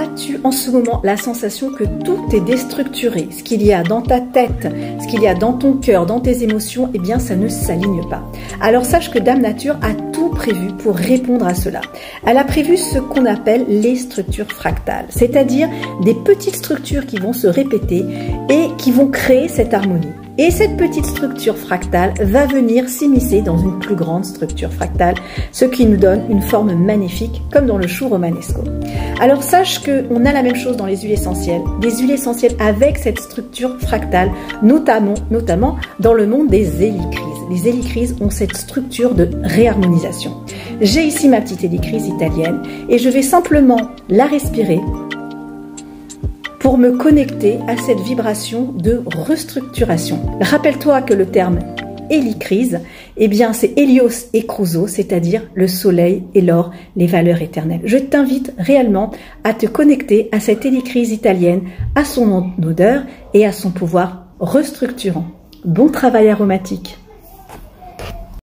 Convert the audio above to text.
As-tu en ce moment la sensation que tout est déstructuré Ce qu'il y a dans ta tête, ce qu'il y a dans ton cœur, dans tes émotions, eh bien ça ne s'aligne pas. Alors sache que Dame Nature a tout prévu pour répondre à cela. Elle a prévu ce qu'on appelle les structures fractales, c'est-à-dire des petites structures qui vont se répéter et qui vont créer cette harmonie. Et cette petite structure fractale va venir s'immiscer dans une plus grande structure fractale, ce qui nous donne une forme magnifique, comme dans le chou romanesco. Alors sache qu'on a la même chose dans les huiles essentielles, des huiles essentielles avec cette structure fractale, notamment, notamment dans le monde des hélicrises. Les hélicrises ont cette structure de réharmonisation. J'ai ici ma petite hélicrise italienne et je vais simplement la respirer pour me connecter à cette vibration de restructuration. Rappelle-toi que le terme hélicrise, eh bien c'est Hélios et Crusoe, c'est-à-dire le soleil et l'or, les valeurs éternelles. Je t'invite réellement à te connecter à cette hélicrise italienne, à son odeur et à son pouvoir restructurant. Bon travail aromatique